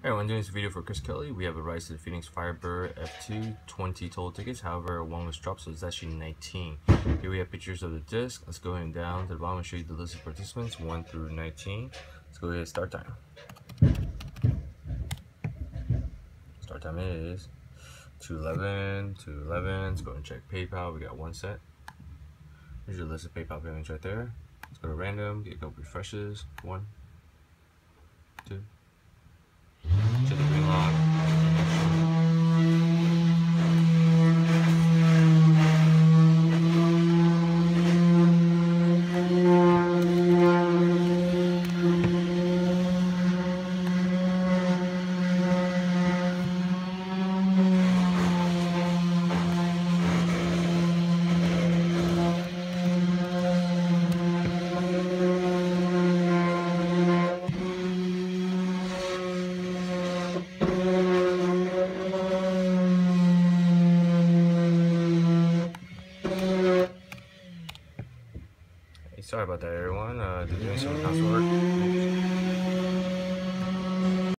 Hey everyone, doing this video for Chris Kelly. We have a Rise to the Phoenix Firebird F2, 20 total tickets. However, one was dropped, so it's actually 19. Here we have pictures of the disc. Let's go ahead and down to the bottom and show you the list of participants, 1 through 19. Let's go ahead and start time. Start time is 211, 211. Let's go and check PayPal. We got one set. Here's your list of PayPal payments right there. Let's go to random, get couple refreshes. One, sorry about that, everyone. Uh, doing some housework.